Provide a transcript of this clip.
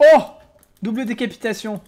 Oh Double décapitation.